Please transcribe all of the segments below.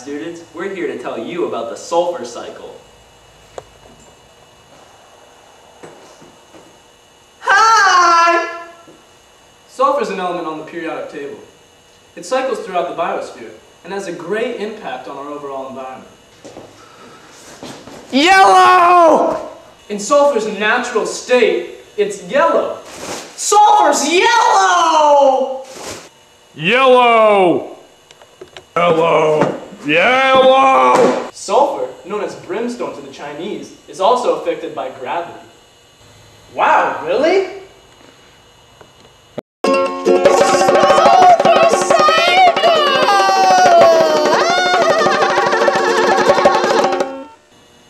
science students. We're here to tell you about the sulfur cycle. Hi! Sulfur is an element on the periodic table. It cycles throughout the biosphere and has a great impact on our overall environment. Yellow! In sulfur's natural state, it's yellow. Sulfur's yellow! Yellow! Yellow! Yellow! Sulfur, known as brimstone to the Chinese, is also affected by gravity. Wow, really?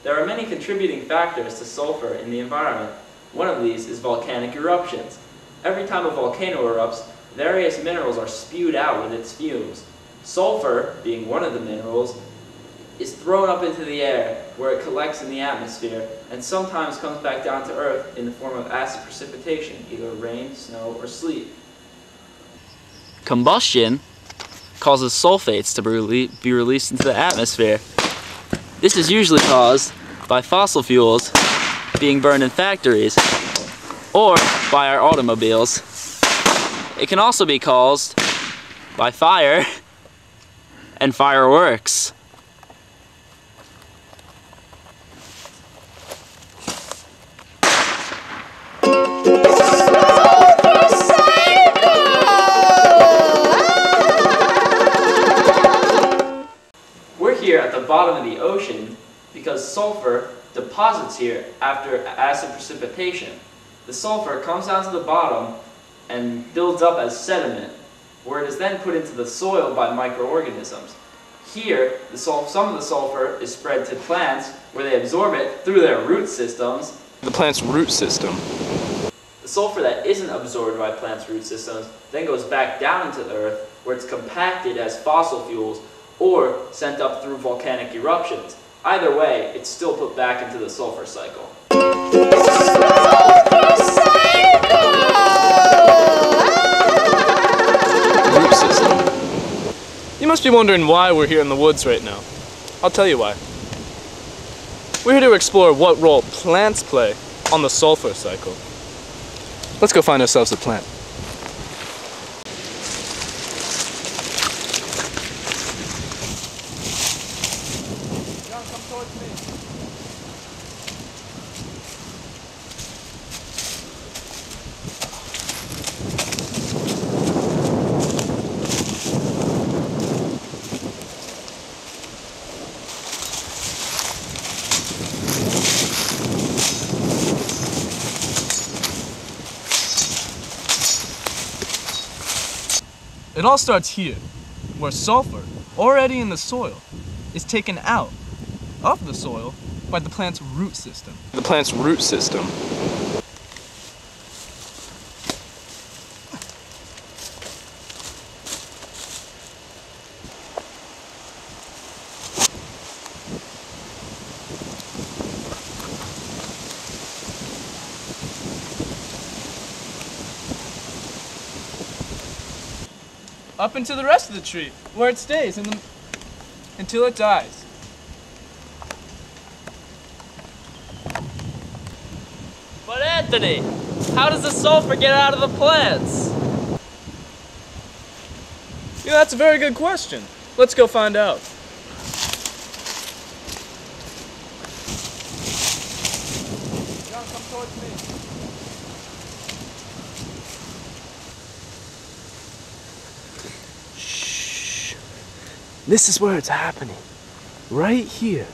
There are many contributing factors to sulfur in the environment. One of these is volcanic eruptions. Every time a volcano erupts, various minerals are spewed out with its fumes. Sulfur, being one of the minerals, is thrown up into the air where it collects in the atmosphere and sometimes comes back down to earth in the form of acid precipitation, either rain, snow, or sleet. Combustion causes sulfates to be, released into the atmosphere. This is usually caused by fossil fuels being burned in factories or by our automobiles. It can also be caused by fire and fireworks. We're here at the bottom of the ocean because sulfur deposits here after acid precipitation. The sulfur comes down to the bottom and builds up as sediment, where it is then put into the soil by microorganisms. Here, some of the sulfur is spread to plants where they absorb it through their root systems. The plant's root system. The sulfur that isn't absorbed by plants' root systems then goes back down into the earth where it's compacted as fossil fuels or sent up through volcanic eruptions. Either way, it's still put back into the sulfur cycle. Must be wondering why we're here in the woods right now. I'll tell you why. We're here to explore what role plants play on the sulfur cycle. Let's go find ourselves a plant. It all starts here, where sulfur, already in the soil, is taken out of the soil by the plant's root system. The plant's root system. Up into the rest of the tree, where it stays in the, until it dies. But Anthony, how does the sulfur get out of the plants? Yeah, that's a very good question. Let's go find out. This is where it's happening. Right here.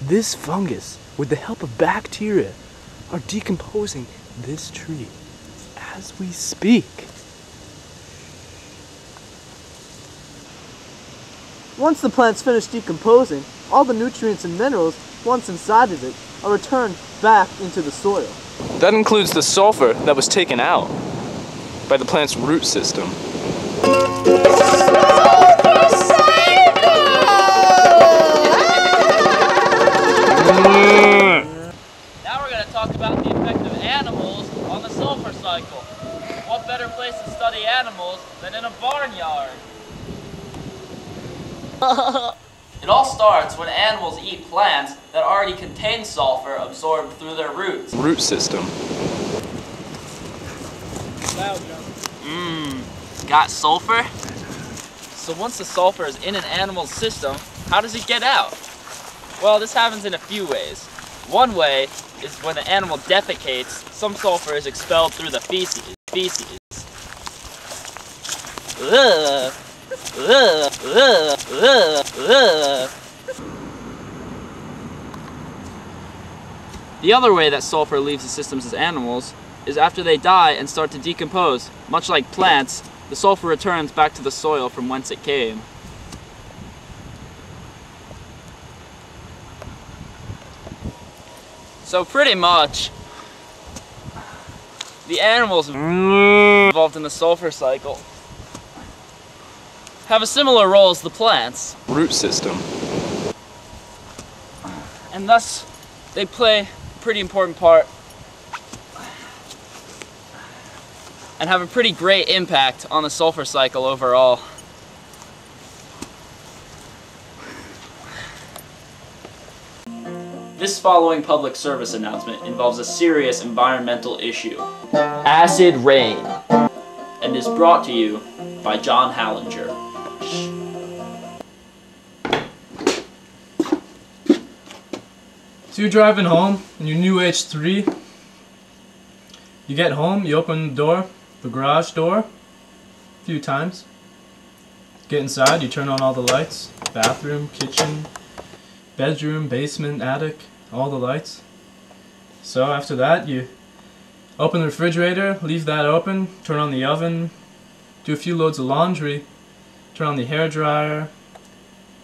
This fungus, with the help of bacteria, are decomposing this tree as we speak. Once the plant's finished decomposing, all the nutrients and minerals once inside of it are returned back into the soil. That includes the sulfur that was taken out by the plant's root system. Now we're going to talk about the effect of animals on the sulfur cycle. What better place to study animals than in a barnyard? It all starts when animals eat plants that already contain sulfur absorbed through their roots. Root system. Mmm, got sulfur? So once the sulfur is in an animal's system, how does it get out? Well, this happens in a few ways. One way is when the animal defecates, some sulfur is expelled through the feces. feces. The other way that sulfur leaves the systems as animals is after they die and start to decompose. Much like plants, the sulfur returns back to the soil from whence it came. So pretty much, the animals involved in the sulfur cycle have a similar role as the plants, Root system. and thus they play a pretty important part and have a pretty great impact on the sulfur cycle overall. Following public service announcement involves a serious environmental issue acid rain and is brought to you by John Hallinger. So you're driving home in your new H3. You get home, you open the door, the garage door, a few times. Get inside, you turn on all the lights bathroom, kitchen, bedroom, basement, attic, all the lights. So after that, you open the refrigerator, leave that open, turn on the oven, do a few loads of laundry, turn on the hair dryer,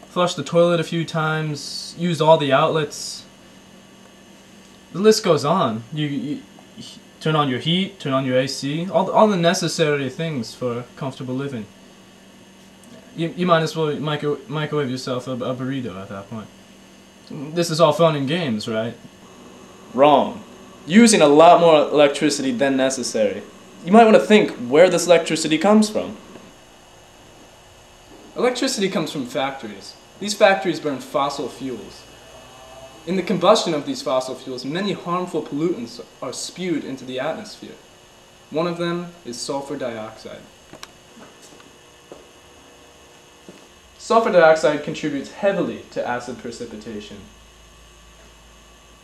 flush the toilet a few times, use all the outlets, the list goes on. You, you, turn on your heat, turn on your AC, all the, all the necessary things for comfortable living. You, you might as well micro, microwave yourself a, a burrito at that point. This is all fun and games, right? Wrong. Using a lot more electricity than necessary. You might want to think where this electricity comes from. Electricity comes from factories. These factories burn fossil fuels. In the combustion of these fossil fuels, many harmful pollutants are spewed into the atmosphere. One of them is sulfur dioxide. Sulfur dioxide contributes heavily to acid precipitation.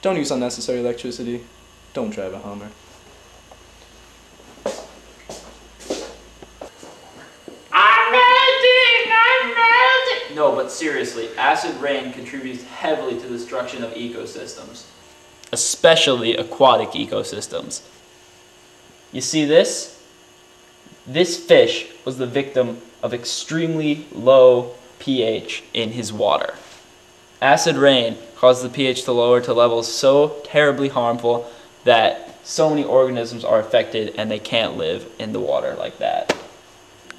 Don't use unnecessary electricity. Don't drive a Hummer. I'm melting! I'm melting! No, but seriously, acid rain contributes heavily to the destruction of ecosystems, especially aquatic ecosystems. You see this? This fish was the victim of extremely low pH in his water. Acid rain causes the pH to lower to levels so terribly harmful that so many organisms are affected and they can't live in the water like that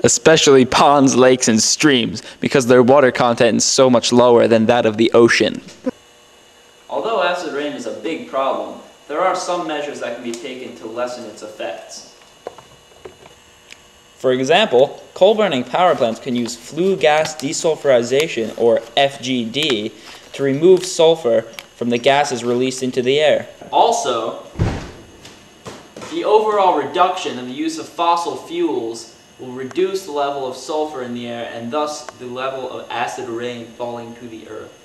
especially ponds, lakes, and streams, because their water content is so much lower than that of the ocean. Although acid rain is a big problem, there are some measures that can be taken to lessen its effects. For example, coal burning power plants can use flue gas desulfurization, or FGD, to remove sulfur from the gases released into the air. Also, the overall reduction in the use of fossil fuels will reduce the level of sulfur in the air and thus the level of acid rain falling to the earth.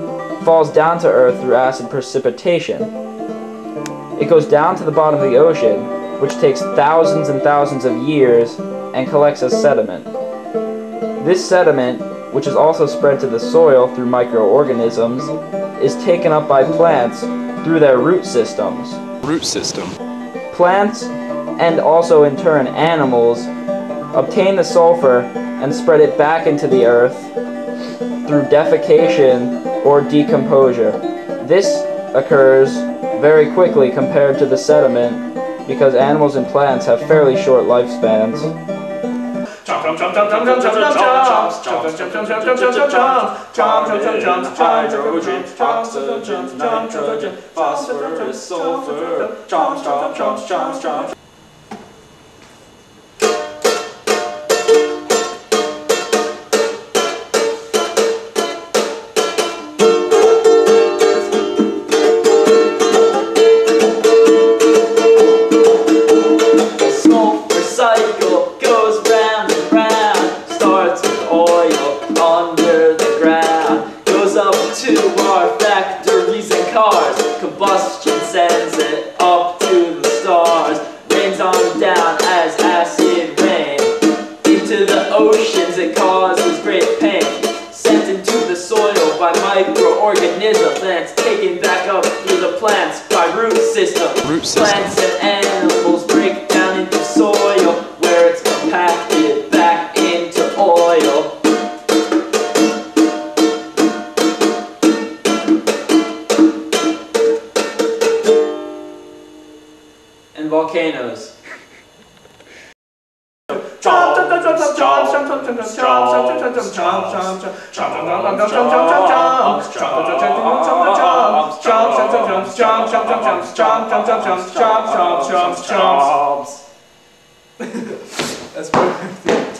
falls down to Earth through acid precipitation. It goes down to the bottom of the ocean, which takes thousands and thousands of years and collects as sediment. This sediment, which is also spread to the soil through microorganisms, is taken up by plants through their root systems. Root system. Plants, and also in turn animals, obtain the sulfur and spread it back into the earth through defecation or decomposure. This occurs very quickly compared to the sediment because animals and plants have fairly short lifespans. Then it's taken back up through the plants by root system. Root system. Plants and animals break down into soil where it's compacted back into oil. And volcanoes. That's perfect.